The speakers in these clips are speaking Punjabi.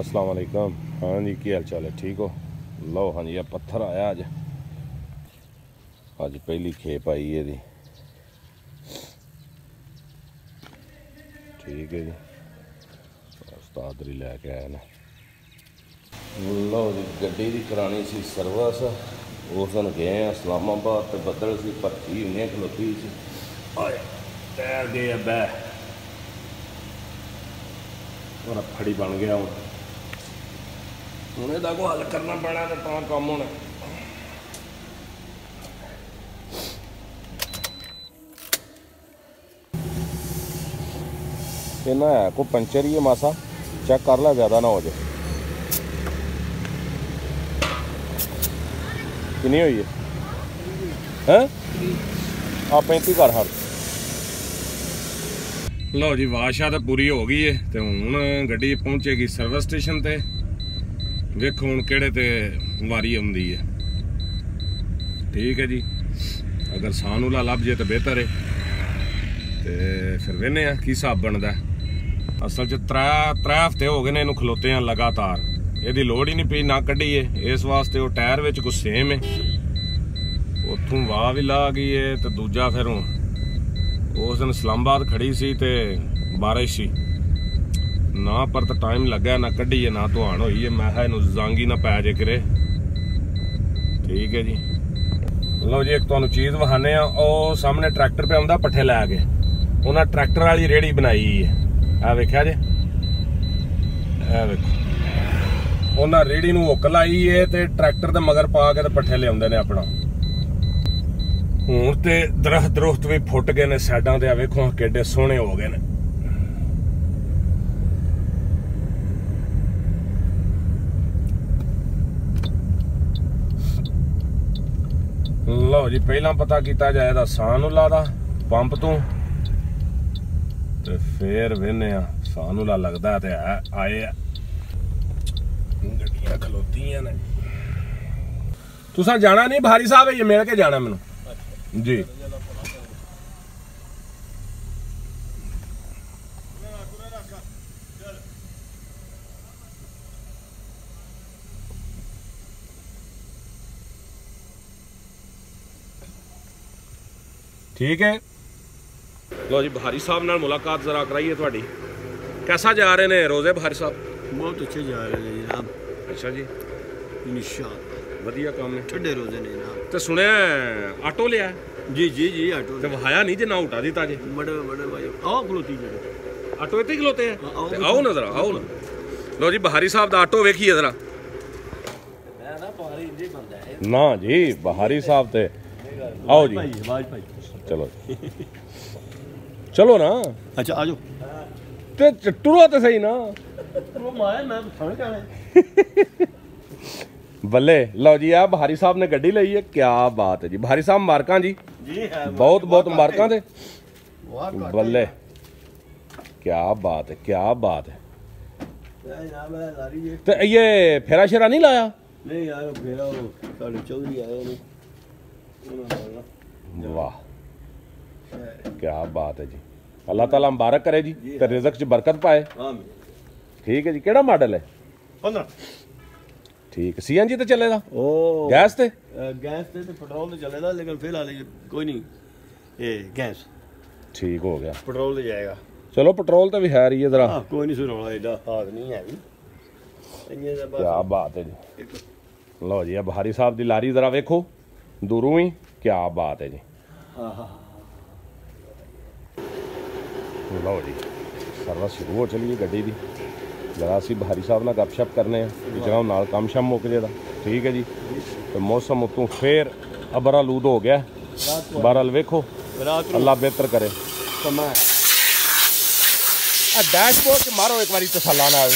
ਅਸਲਾਮ ਵਾਲੇਕਮ ਹਾਂਜੀ ਕੀ ਹਾਲ ਚਾਲ ਹੈ? ਠੀਕ ਹੋ? ਲਓ ਹਾਂਜੀ ਇਹ ਪੱਥਰ ਆਇਆ ਅੱਜ। ਅੱਜ ਪਹਿਲੀ ਖੇਪ ਆਈ ਇਹਦੀ। ਠੀਕ ਹੈ ਜੀ। ਉਸਤਾਦ ਰੀ ਲੈ ਕੇ ਆਇਆ ਨਾ। ਲਓ ਜੀ, ਗੱਡੀ ਦੀ ਕਰਾਣੀ ਸੀ ਸਰਵਿਸ। ਉਸ ਦਿਨ ਗਏ ਆ ਇਸਲਾਮਾਬਾਦ ਤੇ ਬੱਦਲ ਸੀ, ਭੱਠੀ ਇੰਨੇ ਖਲੋਤੀ ਸੀ। ਆਏ ਟਾਇਰ ਗਏ ਬੈ ਉਹ ਫੜੀ ਬਣ ਗਿਆ ਹੁਣ। ਹੁਣ ਇਹਦਾ ਕੋ ਹੱਲ ਕਰਨਾ ਪੈਣਾ ਤੇ ਤਾਂ ਕੰਮ ਹੋਣਾ। ਇਹਨਾਂ ਹੈ ਕੋ ਪੰਚਰ ਹੀ ਹੈ ਮਾਸਾ। ਚੈੱਕ ਕਰ ਲੈ ਜ਼ਿਆਦਾ ਨਾ ਹੋ ਜਾਏ। ਕਿੰਨੀ ਹੋਈ ਹੈ? ਹੈ? ਆ 35 ਕਰ ਹਰ ਲਓ ਜੀ ਵਾਸ਼ਾ ਤਾਂ ਪੂਰੀ ਹੋ ਗਈ ਏ ਤੇ ਹੁਣ ਗੱਡੀ ਪਹੁੰਚੇਗੀ ਸਰਵਿਸ ਸਟੇਸ਼ਨ ਤੇ। ਵੇਖੋ ਹੁਣ ਕਿਹੜੇ ਤੇ ਵਾਰੀ ਆਉਂਦੀ ਹੈ। ਠੀਕ ਹੈ ਜੀ। ਅਗਰ ਸਾਨੂਲਾ ਲੱਭ ਜੇ ਤਾਂ ਬਿਹਤਰ ਹੈ। ਤੇ ਫਿਰ ਵੇਨੇ ਆ ਕੀ ਹਿਸਾਬ ਬਣਦਾ ਅਸਲ 'ਚ ਤਰਾ ਤਰਾ ਹਫ਼ਤੇ ਹੋ ਗਏ ਨੇ ਇਹਨੂੰ ਖਲੋਤੇ ਆ ਲਗਾਤਾਰ। ਇਹਦੀ ਲੋੜ ਹੀ ਨਹੀਂ ਪਈ ਨਾ ਕੱਢੀਏ। ਇਸ ਵਾਸਤੇ ਉਹ ਟਾਇਰ ਵਿੱਚ ਕੁਝ ਸੇਮ ਹੈ। ਉੱਥੋਂ ਵਾਹ ਵੀ ਲਾ ਗਈ ਏ ਤੇ ਦੂਜਾ ਫਿਰ ਉਸ ਦਿਨ ਇਸਲਾਮਾਬਾਦ ਖੜੀ ਸੀ ਤੇ ਬਾਰਿਸ਼ ਸੀ। ਨਾ ਪਰ ਤਾਂ ਟਾਈਮ ਲੱਗਾ ਨਾ ਕੱਢੀਏ, ਨਾ ਧੁਆਣ ਹੋਈ ਏ ਮੈਂ ਕਿਹਾ ਇਹਨੂੰ ਜ਼ਾਂਗੀ ਨਾ ਪੈ ਜੇ ਕਰੇ ਠੀਕ ਹੈ ਜੀ। ਲਓ ਜੀ, ਇੱਕ ਤੁਹਾਨੂੰ ਚੀਜ਼ ਵਹਾਨੇ ਆ ਉਹ ਸਾਹਮਣੇ ਟਰੈਕਟਰ ਤੇ ਆਉਂਦਾ ਪੱਠੇ ਲੈ ਕੇ। ਉਹਨਾਂ ਟਰੈਕਟਰ ਵਾਲੀ ਰੇੜੀ ਬਣਾਈ ਹੈ। ਆ ਵੇਖਿਆ ਜੇ? ਇਹ ਵੇਖੋ। ਉਹਨਾਂ ਰੇੜੀ ਨੂੰ ਹੁੱਕ ਲਾਈ ਏ ਤੇ ਟਰੈਕਟਰ ਦੇ ਮਗਰ ਪਾ ਕੇ ਤੇ ਪੱਠੇ ਲਿਆਉਂਦੇ ਨੇ ਆਪਣਾ। ਹੁਣ ਤੇ ਦਰਖਤ ਦਰਖਤ ਵੀ ਫੁੱਟ ਗਏ ਨੇ, ਸਾਈਡਾਂ ਤੇ ਆ ਵੇਖੋ, ਕਿੱਡੇ ਸੋਹਣੇ ਹੋ ਗਏ ਨੇ। ਲਓ ਜੀ ਪਹਿਲਾਂ ਪਤਾ ਕੀਤਾ ਜਾਏ ਦਾ ਸਾਨੂਲਾ ਦਾ ਪੰਪ ਤੋਂ। ਤੇ ਫੇਰ ਵੇਨੇ ਆ ਸਾਨੂਲਾ ਲੱਗਦਾ ਤੇ ਆਏ ਆ। ਗੱਡੀਆਂ ਖਲੋਤੀਆਂ ਨੇ। ਤੁਸੀਂ ਜਾਣਾ ਨਹੀਂ? ਭਾਰੀ ਸਾਹਿਬ ਇਹ ਮਿਲ ਕੇ ਜਾਣਾ ਮੈਨੂੰ। ਜੀ। ਠੀਕ ਹੈ। ਲੋ ਜੀ ਬਹਾਰੀ ਸਾਹਿਬ ਨਾਲ ਮੁਲਾਕਾਤ ਜ਼ਰਾ ਕਰਾਈਏ ਤੁਹਾਡੀ। ਕਿਹਦਾ ਜਾ ਰਹੇ ਨੇ ਰੋਜ਼ੇ ਬਹਾਰੀ ਸਾਹਿਬ? ਬਹੁਤ ਅੱਛੇ ਜਾ ਰਹੇ ਨੇ ਜਨਾਬ। ਅੱਛਾ ਜੀ। ਇਨਸ਼ਾ ਵਧੀਆ ਕੰਮ ਨੇ। ਠੰਡੇ ਰੋਜ਼ੇ ਨੇ ਜਨਾਬ। ਤੇ ਸੁਣਿਆ ਆਟੋ ਲਿਆ? ਜੀ ਜੀ ਜੀ ਆਟੋ ਤੇ ਵਹਾਇਆ ਨਹੀਂ ਜੇ ਉਟਾ ਦਿੱਤਾ ਜੇ। ਬੜੇ ਬੜੇ ਭਾਈ ਆਓ ਖਲੋਤੀ ਜਿਹੜੇ। ਆਟੋ ਇੱਥੇ ਖਲੋਤੇ ਆ? ਆਓ ਨਾ ਜ਼ਰਾ ਆਓ ਨਾ। ਲੋ ਜੀ ਬਹਾਰੀ ਸਾਹਿਬ ਦਾ ਆਟੋ ਵੇਖੀਏ ਜ਼ਰਾ। ਨਾ ਜੀ ਬਹਾਰੀ ਸਾਹਿਬ ਤੇ। ਆਓ ਜੀ। ਵਾਜਪਾਈ ਆਵਾਜ਼ ਭਾਈ ਚਲੋ ਚਲੋ ਨਾ ਅੱਛਾ ਆਜੋ ਤੇ ਚ- ਟੁਰੋ ਤੇ ਸਹੀ ਨਾ ਉਹ ਮਾਇਆ ਮੈਂ ਥਣ ਜਾਣਾ ਬੱਲੇ ਲਓ ਜੀ ਆ ਬਹਾਰੀ ਸਾਹਿਬ ਨੇ ਗੱਡੀ ਲਈ ਹੈ ਕੀ ਬਾਤ ਹੈ ਜੀ ਬਹਾਰੀ ਸਾਹਿਬ ਮਾਰਕਾਂ ਜੀ ਜੀ ਹੈ ਬਹੁਤ ਬਹੁਤ ਮਾਰਕਾਂ ਦੇ ਵਾਹ ਘੱਟ ਬੱਲੇ ਕੀ ਬਾਤ ਹੈ ਕੀ ਬਾਤ ਹੈ ਹੈ ਜਨਾਬ ਹੈ ਲਾਰੀ ਜੀ ਤੇ ਇਹ ਫੇਰਾ ਸ਼ੇਰਾ ਨਹੀਂ ਲਾਇਆ ਨਹੀਂ ਯਾਰ ਕੀ ਬਾਤ ਹੈ ਜੀ। ਅੱਲਾਹ ਤਾਲਾ ਮੁਬਾਰਕ ਕਰੇ ਜੀ ਤੇ ਰਿਜ਼ਕ 'ਚ ਬਰਕਤ ਪਾਏ। ਆਮੀਨ। ਠੀਕ ਹੈ ਜੀ ਕਿਹੜਾ ਮਾਡਲ ਹੈ? 15 ਠੀਕ ਸੀਐਨਜੀ ਤੇ ਚੱਲੇਗਾ? ਉਹ ਗੈਸ ਤੇ? ਗੈਸ ਤੇ ਤੇ ਪੈਟਰੋਲ ਤੇ ਚੱਲੇਗਾ ਲੇਕਿਨ ਫਿਲਹਾਲ ਕੋਈ ਨਹੀਂ। ਇਹ ਗੈਸ। ਠੀਕ ਹੋ ਗਿਆ। ਪੈਟਰੋਲ ਤੇ ਜਾਏਗਾ। ਚਲੋ ਪੈਟਰੋਲ ਤੇ ਵੀ ਹੈ ਰਹੀ ਹੈ ਜ਼ਰਾ। ਹਾਂ ਕੋਈ ਨਹੀਂ ਸੁਣਾਉਣਾ ਇਹਦਾ ਹਾਥ ਨਹੀਂ ਹੈ ਵੀ। ਇੰਨੇ ਦਾ ਕੀ ਬਸ ਬਾਤ ਹੈ ਜੀ। ਲਓ ਜੀ ਇਹ ਬਹਾਰੀ ਸਾਹਿਬ ਦੀ ਲਾਰੀ ਜ਼ਰਾ ਵੇਖੋ। ਦੂਰੋਂ ਹੀ। ਕੀ ਬਾਤ ਹੈ ਜੀ। ਹਾਂ ਹਾਂ ਲਓ ਜੀ। ਸਰਵਿਸ ਸ਼ੁਰੂ ਹੋ ਚਲੀ ਹੈ ਗੱਡੀ ਦੀ। ਜਰਾ ਅਸੀਂ ਬਹਾਰੀ ਸਾਹਿਬ ਨਾਲ ਗੱਪਸ਼ਪ ਕਰਨੇ ਆ ਵੀ ਜਨਾਬ ਨਾਲ ਕੰਮ ਸ਼ਮ ਮੁੱਕ ਜੇ ਠੀਕ ਹੈ ਜੀ। ਤੇ ਮੌਸਮ ਉਤੋਂ ਫੇਰ ਅਬਰਾਲੂਦ ਹੋ ਗਿਆ। ਬਹਰਹਾਲ ਵੇਖੋ ਰਾਤ ਅੱਲਾ ਬਿਹਤਰ ਕਰੇ। ਸਮਾਂ ਆ ਡੈਸ਼ਬੋਰਡ ਤੇ ਮਾਰੋ ਇੱਕ ਵਾਰੀ ਤਸੱਲਾ ਨਾਲ।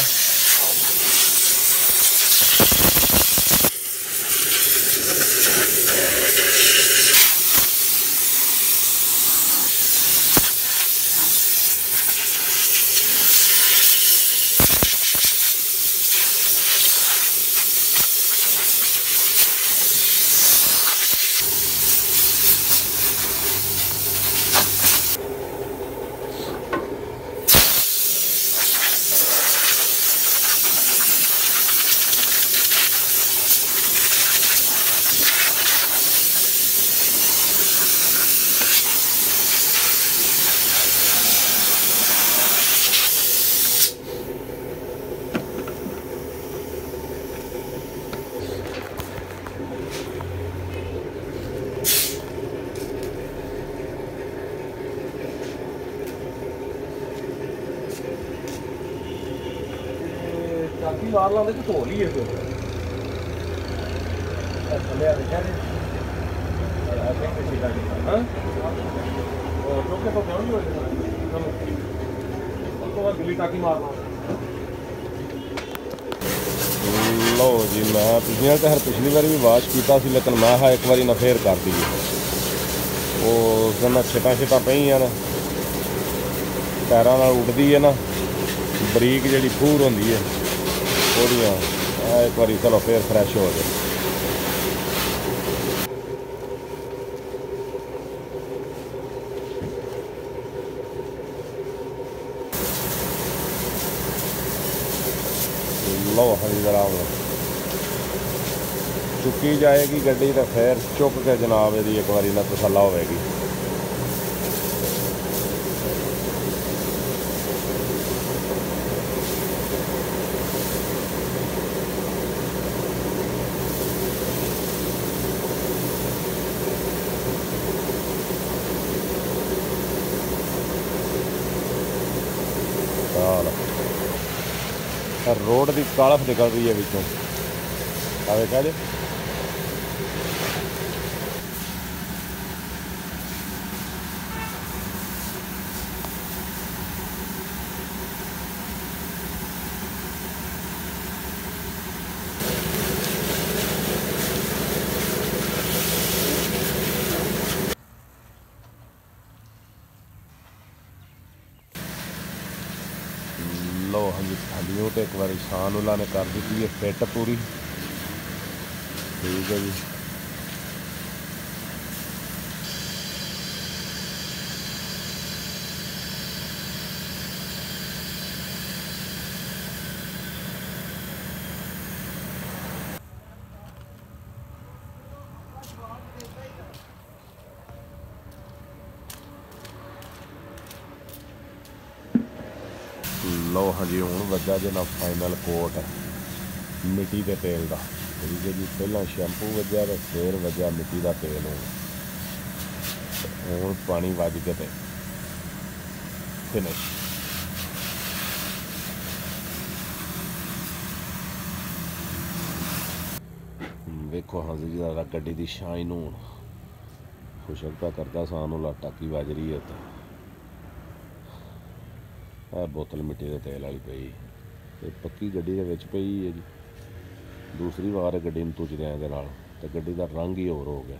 ਟਾਕੀ ਮਾਰ ਲਾਂਦੇ ਤੇ ਧੋ ਲਈਏ ਫਿਰ। ਥੱਲੇ ਆ ਦੇਖਿਆ ਜੀ। ਆ ਕੇ ਕਿੱਥੇ ਦਾ ਹਾਂ? ਉਹ ਚੋਕੇ ਤੋਂ ਕਿਉਂ ਨਹੀਂ ਹੋਇਆ ਚਲੋ। ਉਸ ਤੋਂ ਬਾਅਦ ਗਿੱਲੀ ਟਾਕੀ ਮਾਰਨਾ ਲਓ ਜੀ, ਮੈਂ ਪਿਛਲੀਆਂ ਤਾਂ ਪਿਛਲੀ ਵਾਰੀ ਵੀ ਵਾਸ਼ ਕੀਤਾ ਸੀ, ਲੇਕਿਨ ਮੈਂ ਹਾਂ ਇੱਕ ਵਾਰੀ ਨਾ ਫੇਰ ਕਰ ਦਈਏ। ਉਹ ਸਨਾ ਛਟਾ ਛਟਾ ਪਈਆਂ ਨਾ। ਪੈਰਾਂ ਨਾਲ ਉੱਡਦੀ ਹੈ ਨਾ। ਬਰੀਕ ਜਿਹੜੀ ਫੂਰ ਹੁੰਦੀ ਹੈ ਉਹਦੀਆਂ ਆ ਇੱਕ ਵਾਰੀ ਚਲੋ ਫੇਰ ਫਰੈਸ਼ ਹੋ ਜਾਏ ਲਓ ਹਰੀ ਜਨਾਬ ਚੁੱਕੀ ਜਾਏਗੀ ਗੱਡੀ ਤਾਂ ਫੇਰ ਚੁੱਕ ਕੇ ਜਨਾਬ ਇਹਦੀ ਇੱਕ ਵਾਰੀ ਨਾ ਤਸੱਲਾ ਹੋਵੇਗੀ ਚਾਲ ਰੋਡ ਦੀ ਕਾਲਫ ਨਿਕਲ ਰਹੀ ਹੈ ਵਿੱਚੋਂ। ਆਵੇ ਕਾਹਦੇ ਲਓ ਹਾਂਜੀ ਥਾਲੀਓ ਤੇ ਇੱਕ ਵਾਰੀ ਸ਼ਾਨ ਉਹਨਾਂ ਨੇ ਕਰ ਦਿੱਤੀ ਹੈ ਫਿੱਟ ਪੂਰੀ। ਠੀਕ ਹੈ ਜੀ। ਲਓ ਹਾਂਜੀ ਹੁਣ ਵੱਜਾ ਜੇ ਨਾ ਫਾਈਨਲ ਕੋਟ ਮਿੱਟੀ ਦੇ ਤੇਲ ਦਾ। ਠੀਕ ਹੈ ਜੀ, ਪਹਿਲਾਂ ਸ਼ੈਂਪੂ ਵੱਜਿਆ ਤੇ ਫੇਰ ਵੱਜਿਆ ਮਿੱਟੀ ਦਾ ਤੇਲ ਹੁਣ। ਹੁਣ ਪਾਣੀ ਵੱਜ ਕੇ ਤੇ ਫਿਨਿਸ਼ ਵੇਖੋ ਹਾਂਜੀ ਜੀ ਦਾ ਗੱਡੀ ਦੀ ਸ਼ਾਈਨ ਹੁਣ। ਖੁਸ਼ਕਤਾ ਕਰਦਾ ਸਾਨੂੰ ਲਾਟਾ ਕੀ ਵੱਜ ਰਹੀ ਹੈ ਤੇ ਆ ਬੋਤਲ ਮਿੱਟੀ ਦੇ ਤੇਲ ਵਾਲੀ ਪਈ। ਤੇ ਪੱਕੀ ਗੱਡੀ ਦੇ ਵਿੱਚ ਪਈ ਹੈ ਜੀ। ਦੂਸਰੀ ਵਾਰ ਗੱਡੀ ਨੂੰ ਤੁਜਦੇ ਆਂ ਦੇ ਨਾਲ ਤੇ ਗੱਡੀ ਦਾ ਰੰਗ ਹੀ ਹੋਰ ਹੋ ਗਿਆ।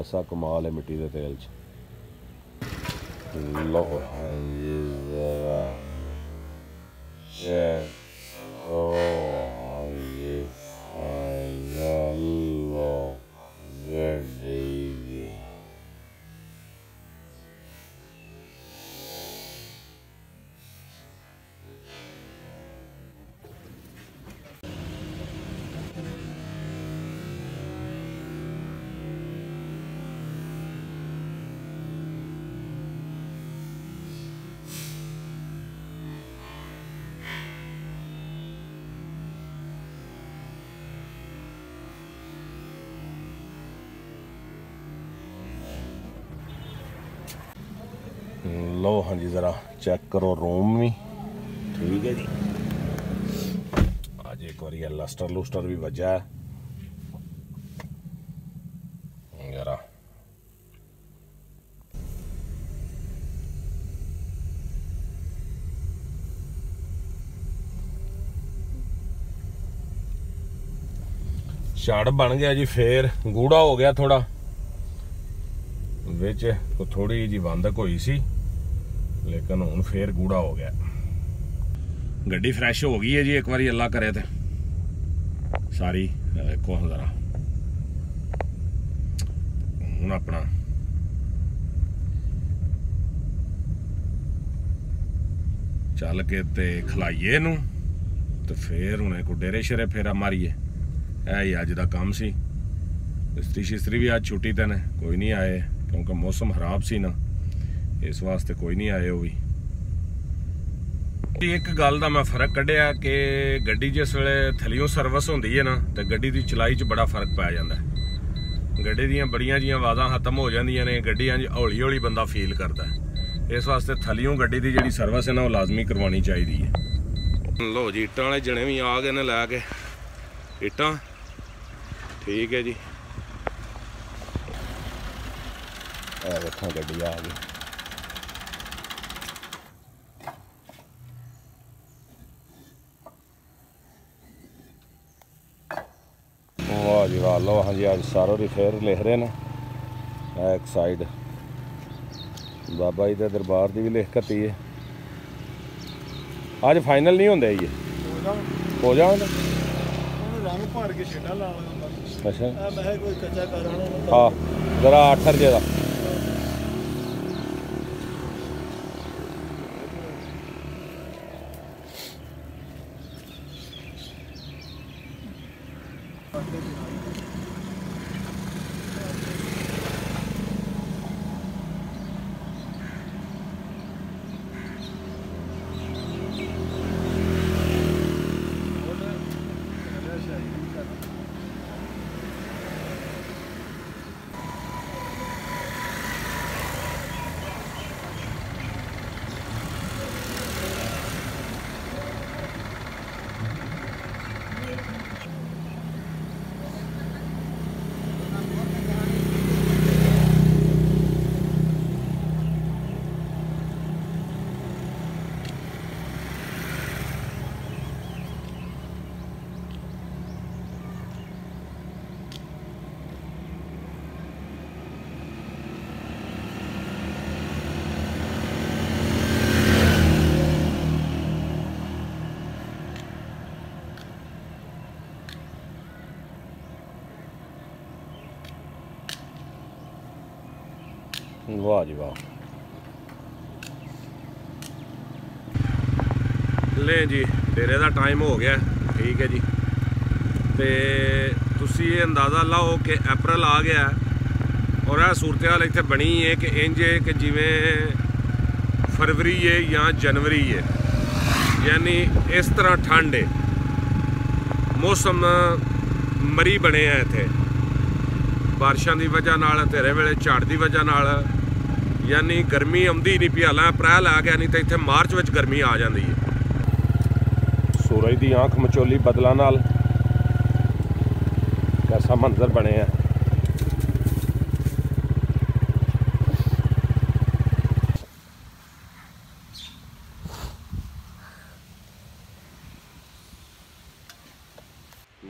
ਐਸਾ ਕਮਾਲ ਹੈ ਮਿੱਟੀ ਦੇ ਤੇਲ 'ਚ। ਲੋ Oh, yes, ਲਓ ਹਾਂਜੀ ਜ਼ਰਾ ਚੈੱਕ ਕਰੋ ਰੂਮ ਵੀ ਠੀਕ ਹੈ ਜੀ ਅੱਜ ਇੱਕ ਵਾਰੀ ਇਹ ਲਸਟਰ ਲੂਸਟਰ ਵੀ ਵੱਜਾ ਹੈ ਜ਼ਰਾ ਛੜ ਬਣ ਗਿਆ ਜੀ ਫੇਰ ਗੂੜਾ ਹੋ ਗਿਆ ਥੋੜਾ ਵਿੱਚ ਕੋ ਥੋੜੀ ਜੀ ਬੰਦਕ ਹੋਈ ਸੀ, ਲੇਕਿਨ ਹੁਣ ਫੇਰ ਗੂੜਾ ਹੋ ਗਿਆ। ਗੱਡੀ ਫਰੈਸ਼ ਹੋ ਗਈ ਹੈ ਜੀ, ਇੱਕ ਵਾਰੀ ਅੱਲਾ ਕਰੇ ਤੇ। ਸਾਰੀ ਦੇਖੋ ਹੁਣ ਜ਼ਰਾ। ਹੁਣ ਆਪਣਾ। ਚੱਲ ਕੇ ਤੇ ਖਲਾਈਏ ਇਹਨੂੰ, ਤੇ ਫੇਰ ਹੁਣੇ ਕੋ ਡੇਰੇ ਸ਼ਰੇ ਫੇਰਾ ਮਾਰੀਏ। ਇਹ ਹੀ ਅੱਜ ਦਾ ਕੰਮ ਸੀ। ਇਸਤਰੀ ਸ਼ਿਸਤਰੀ ਵੀ ਅੱਜ ਛੁੱਟੀ ਤੇ ਨੇ, ਕੋਈ ਨਹੀਂ ਆਏ। ਕਿਉਂਕਿ ਮੌਸਮ ਖਰਾਬ ਸੀ ਨਾ, ਇਸ ਵਾਸਤੇ ਕੋਈ ਨਹੀਂ ਆਏ ਉਹ ਵੀ। ਇੱਕ ਗੱਲ ਦਾ ਮੈਂ ਫ਼ਰਕ ਕੱਢਿਆ ਕਿ ਗੱਡੀ ਜਿਸ ਵੇਲੇ ਥਲੀਓਂ ਸਰਵਿਸ ਹੁੰਦੀ ਹੈ ਨਾ, ਤੇ ਗੱਡੀ ਦੀ ਚਲਾਈ 'ਚ ਬੜਾ ਫ਼ਰਕ ਪੈ ਜਾਂਦਾ ਗੱਡੀ ਦੀਆਂ ਬੜੀਆਂ ਜੀਆਂ ਆਵਾਜ਼ਾਂ ਖਤਮ ਹੋ ਜਾਂਦੀਆਂ ਨੇ, ਗੱਡੀਆਂ 'ਚ ਹੌਲੀ ਹੌਲੀ ਬੰਦਾ ਫੀਲ ਕਰਦਾ ਇਸ ਵਾਸਤੇ ਥਲੀਓਂ ਗੱਡੀ ਦੀ ਜਿਹੜੀ ਸਰਵਿਸ ਹੈ ਨਾ, ਉਹ ਲਾਜ਼ਮੀ ਕਰਵਾਉਣੀ ਚਾਹੀਦੀ ਹੈ। ਲੋ ਜੀ, ਇੱਟਾਂ ਵਾਲੇ ਜਣੇ ਵੀ ਆ ਗਏ ਨੇ ਲੈ ਕੇ। ਇੱਟਾਂ। ਠੀਕ ਹੈ ਜੀ। ਇਹ ਵੇਖਾਂ ਗੱਡੀ ਆ ਗਈ ਵਾਹ ਜੀ ਵਾਹ ਲੋ ਹਾਂਜੀ ਅੱਜ ਸਾਰੋ ਦੀ ਫੇਰ ਲਿਖ ਰਹੇ ਨੇ ਇੱਕ ਸਾਈਡ ਬਾਬਾ ਜੀ ਦੇ ਦਰਬਾਰ ਦੀ ਵੀ ਲਿਖ ਕੱਤੀ ਹੈ ਅੱਜ ਫਾਈਨਲ ਨਹੀਂ ਹੁੰਦੇ ਇਹ ਹੋ ਜਾਣ ਰੰਗ ਭਰ ਕੇ ਛੇੜਾ ਲਾ ਲਗਾ ਅੱਛਾ ਮੈਂ ਕੋਈ ਕੱਚਾ ਕਰ ਹਾਂ ਜਰਾ 8 ਰਜੇ ਦਾ いい感じ。ਵਾਹ ਜੀ ਵਾਹ। ਲੈ ਜੀ, ਡੇਰੇ ਦਾ ਟਾਈਮ ਹੋ ਗਿਆ, ਠੀਕ ਹੈ ਜੀ। ਤੇ ਤੁਸੀਂ ਇਹ ਅੰਦਾਜ਼ਾ ਲਾਓ ਕਿ ਅਪ੍ਰੈਲ ਆ ਗਿਆ ਔਰ ਇਹ ਸੂਰਤਹਾਲ ਇੱਥੇ ਬਣੀ ਹੈ ਕਿ ਇੰਜ ਹੈ ਕਿ ਜਿਵੇਂ ਫਰਵਰੀ ਹੈ ਜਾਂ ਜਨਵਰੀ ਹੈ। ਯਾਨੀ ਇਸ ਤਰ੍ਹਾਂ ਠੰਡ ਹੈ। ਮੌਸਮ ਮਰੀ ਬਣਿਆ ਇੱਥੇ। ਬਾਰਿਸ਼ਾਂ ਦੀ ਵਜ੍ਹਾ ਨਾਲ ਤੇਰੇ ਵੇਲੇ ਝਾੜ ਦੀ ਵਜ੍ਹਾ ਨਾਲ ਯਾਨੀ ਗਰਮੀ ਆਉਂਦੀ ਨਹੀਂ ਪਈ ਹਾਲਾਂ ਅਪ੍ਰੈਲ ਆ ਗਿਆ ਨਹੀਂ ਤਾਂ ਇੱਥੇ ਮਾਰਚ ਵਿੱਚ ਗਰਮੀ ਆ ਜਾਂਦੀ ਹੈ। ਸੂਰਜ ਦੀ ਆਂਖ ਮਚੋਲੀ ਬਦਲਾਂ ਨਾਲ ਕੈਸਾ ਮੰਜ਼ਰ ਬਣਿਆ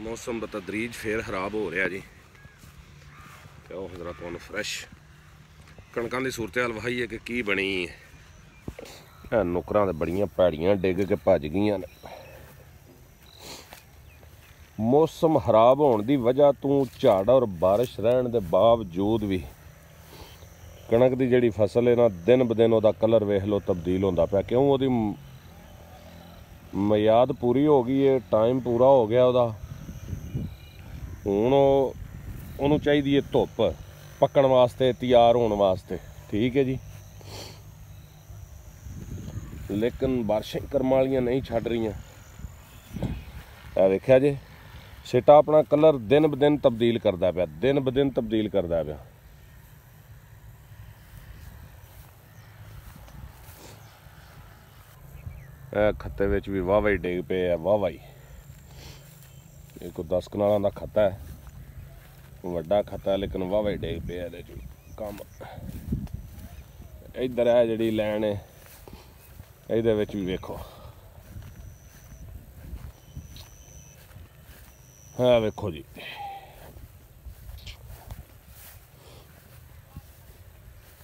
ਮੌਸਮ ਬਤਦਰੀਜ ਫੇਰ ਖਰਾਬ ਹੋ ਰਿਹਾ ਜੀ। ਤੇ ਉਹ ਜਰਾ ਤੁਹਾਨੂੰ ਫਰੈਸ਼ ਕਣਕਾਂ ਦੀ ਸੂਰਤ-ਹਾਲ ਵਹਾਈ ਹੈ ਕਿ ਕੀ ਬਣੀ ਹੈ। ਇਹ ਨੁਕਰਾਂ ਤੇ ਬੜੀਆਂ ਪੈੜੀਆਂ ਡਿੱਗ ਕੇ ਭੱਜ ਗਈਆਂ ਨੇ। ਮੌਸਮ ਖਰਾਬ ਹੋਣ ਦੀ ਵਜ੍ਹਾ ਤੋਂ ਝਾੜ ਔਰ ਬਾਰਿਸ਼ ਰਹਿਣ ਦੇ ਬਾਵਜੂਦ ਵੀ ਕਣਕ ਦੀ ਜਿਹੜੀ ਫਸਲ ਹੈ ਨਾ, ਦਿਨ ਬ ਦਿਨ ਉਹਦਾ ਕਲਰ ਵੇਖ ਲਓ, ਤਬਦੀਲ ਹੁੰਦਾ ਪਿਆ। ਕਿਉਂ ਉਹਦੀ ਮਿਆਦ ਪੂਰੀ ਹੋ ਗਈ ਹੈ, ਟਾਈਮ ਪੂਰਾ ਹੋ ਗਿਆ ਉਹਦਾ। ਹੁਣ ਉਹਨੂੰ ਚਾਹੀਦੀ ਹੈ ਧੁੱਪ। ਪੱਕਣ ਵਾਸਤੇ, ਤਿਆਰ ਹੋਣ ਵਾਸਤੇ। ਠੀਕ ਹੈ ਜੀ। ਲੇਕਿਨ ਬਾਰਿਸ਼ਾਂ ਕਰਮ ਵਾਲੀਆਂ ਨਹੀਂ ਛੱਡ ਰਹੀਆਂ। ਇਹ ਵੇਖਿਆ ਜੇ, ਸਿੱਟਾ ਆਪਣਾ ਕਲਰ ਦਿਨ ਬ ਦਿਨ ਤਬਦੀਲ ਕਰਦਾ ਪਿਆ, ਦਿਨ ਬ ਦਿਨ ਤਬਦੀਲ ਕਰਦਾ ਪਿਆ। ਇਹ ਖੱਤੇ ਵਿੱਚ ਵੀ ਵਾਵਾ ਹੀ ਡਿੱਗ ਪਏ ਆ ਵਾਵਾ ਹੀ। ਇਹ ਕੋ 10 ਕਨਾਲਾਂ ਦਾ ਖੱਤਾ ਹੈ। ਵੱਡਾ ਖੱਤਾ, ਲੇਕਿਨ ਵਾਵਾ ਹੀ ਡਿੱਗ ਪਿਆ ਇਹਦੇ ਚ ਕੰਮ। ਇੱਧਰ ਹੈ ਜਿਹੜੀ ਲੈਣ ਹੈ ਇਹਦੇ ਵਿੱਚ ਵੀ ਵੇਖੋ। ਹਾਂ ਵੇਖੋ ਜੀ।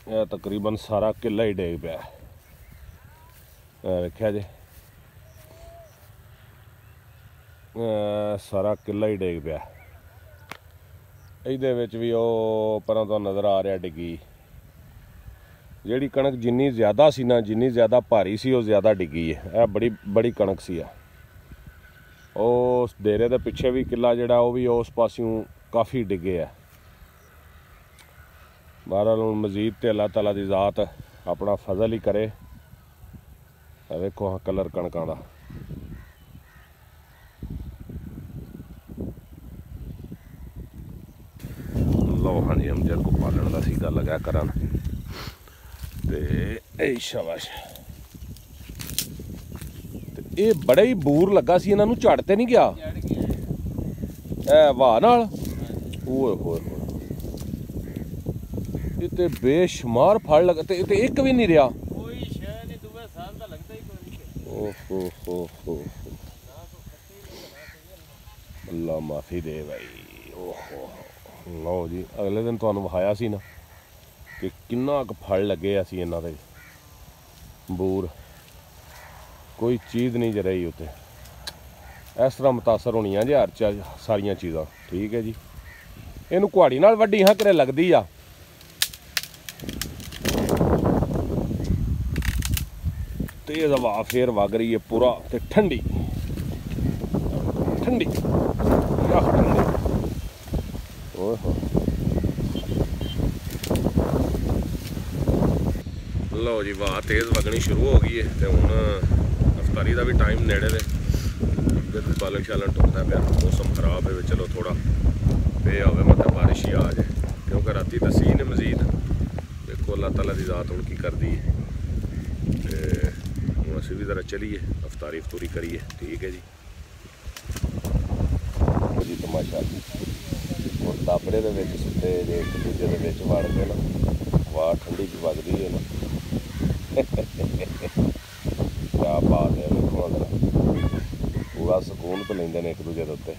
ਇਹ ਤਕਰੀਬਨ ਸਾਰਾ ਕਿੱਲਾ ਹੀ ਡਿੱਗ ਪਿਆ। ਵੇਖਿਆ ਜੀ। ਸਾਰਾ ਕਿੱਲਾ ਹੀ ਡਿੱਗ ਪਿਆ। ਇਹਦੇ ਵਿੱਚ ਵੀ ਉਹ ਪਰਾਂ ਤੋਂ ਨਜ਼ਰ ਆ ਰਿਹਾ ਡਿੱਗੀ। ਜਿਹੜੀ ਕਣਕ ਜਿੰਨੀ ਜ਼ਿਆਦਾ ਸੀ ਨਾ, ਜਿੰਨੀ ਜ਼ਿਆਦਾ ਭਾਰੀ ਸੀ, ਉਹ ਜ਼ਿਆਦਾ ਡਿੱਗੀ ਹੈ। ਇਹ ਬੜੀ ਬੜੀ ਕਣਕ ਸੀ ਆ। ਉਸ ਡੇਰੇ ਦੇ ਪਿੱਛੇ ਵੀ ਕਿੱਲਾ ਜਿਹੜਾ, ਉਹ ਵੀ ਉਸ ਪਾਸਿਓਂ ਕਾਫੀ ਡਿੱਗੇ ਆ। ਬਹਰਾਲ ਹੁਣ ਮਜ਼ੀਦ ਤੇ ਅੱਲਾਹ ਤਾਲਾ ਦੀ ਜ਼ਾਤ ਆਪਣਾ ਫਜ਼ਲ ਹੀ ਕਰੇ। ਵੇਖੋ ਆਹ ਕਲਰ ਕਣਕਾਂ ਦਾ। ਲਓ ਹਾਂਜੀ ਅਮਜਦ ਕੋ ਪਾਲਣ ਦਾ ਸੀਗਾ ਲਗਾ ਕਰਨ ਤੇ ਇਹ ਸ਼ਾਬਾਸ਼। ਤੇ ਇਹ ਬੜਾ ਹੀ ਬੂਰ ਲੱਗਾ ਸੀ ਇਹਨਾਂ ਨੂੰ ਝੜ ਤੇ ਨਹੀਂ ਗਿਆ? ਐ ਵਾਹ ਨਾਲ? ਓਏ ਹੋਏ ਇਹ ਤੇ ਬੇਸ਼ੁਮਾਰ ਫੜ ਲੱਗਾ ਤੇ ਤੇ ਇੱਕ ਵੀ ਨਹੀਂ ਰਿਹਾ। ਕੋਈ ਸ਼ੈ ਨਹੀਂ ਦੂਏ ਸਾਲ ਦਾ ਲੱਗਦਾ ਹੀ ਕੋਈ ਨਹੀਂ। ਓ ਹੋ ਹੋ ਹੋ। ਅੱਲਾ ਮਾਫੀ ਦੇ ਭਾਈ ਓਹੋ ਲਓ ਜੀ, ਅਗਲੇ ਦਿਨ ਤੁਹਾਨੂੰ ਵਿਖਾਇਆ ਸੀ ਨਾ ਕਿ ਕਿੰਨਾ ਕੁ ਫਲ ਲੱਗੇ ਅਸੀਂ ਇਹਨਾਂ ਦੇ। ਬੂਰ, ਕੋਈ ਚੀਜ਼ ਨਹੀਂ ਜਰਈ ਉੱਤੇ। ਇਸ ਤਰ੍ਹਾਂ ਮੁਤਾਸਰ ਹੋਣੀਆਂ ਜੀ ਹਰ ਚ ਸਾਰੀਆਂ ਚੀਜ਼ਾਂ, ਠੀਕ ਹੈ ਜੀ। ਇਹਨੂੰ ਕੁਹਾੜੀ ਨਾਲ ਵੱਡੀ ਹਾਂ ਕਰੇ ਲੱਗਦੀ ਆ। ਤੇਜ਼ ਹਵਾ ਫੇਰ ਵਗ ਰਹੀ ਹੈ ਪੂਰਾ ਤੇ ਠੰਡੀ। ਠੰਡੀ ਆਹ ਠੰਡੀ ਓਏ ਹੋ ਲਓ ਜੀ ਵਾਹ ਤੇਜ਼ ਵਗਣੀ ਸ਼ੁਰੂ ਹੋ ਗਈ ਹੈ ਤੇ ਹੁਣ ਅਫਤਾਰੀ ਦਾ ਵੀ ਟਾਈਮ ਨੇੜੇ ਦੇ ਜਦ ਬਾਲਣ ਸ਼ਾਲਣ ਟੁੱਟਦਾ ਪਿਆ, ਮੌਸਮ ਖਰਾਬ ਹੈ ਵੀ ਚਲੋ ਥੋੜਾ ਪੇ ਹੋਵੇ ਮਤਲਬ ਬਾਰਿਸ਼ ਹੀ ਆ ਜਾਏ। ਕਿਉਂਕਿ ਰਾਤੀ ਦੱਸੀ ਨੇ ਮਜ਼ੀਦ। ਦੇਖੋ ਅੱਲਾਹ ਤਾਲਾ ਦੀ ਜ਼ਾਤ ਹੁਣ ਕੀ ਕਰਦੀ ਹੈ ਤੇ ਹੁਣ ਅਸੀਂ ਵੀ ਜ਼ਰਾ ਚਲੀਏ, ਅਫਤਾਰੀ ਫਤੂਰੀ ਕਰੀਏ। ਠੀਕ ਹੈ ਜੀ। ਜੀ, ਤਮਾਸ਼ਾ। ਹੁਣ ਤਾਪੜੇ ਦੇ ਵਿੱਚ ਸੁੱਤੇ, ਜੇ ਇੱਕ ਦੂਜੇ ਦੇ ਵਿੱਚ ਵੜਦੇ ਨਾ ਵਾਹ ਠੰਡੀ ਚ ਵਗਦੀ ਹੈ ਨਾ। ਕਿਆ ਬਾਤ ਹੈ ਵੇਖੋ ਜਰਾ ਪੂਰਾ ਸਕੂਨ ਤੇ ਲੈਂਦੇ ਨੇ ਇੱਕ ਦੂਜੇ ਦੇ ਉੱਤੇ।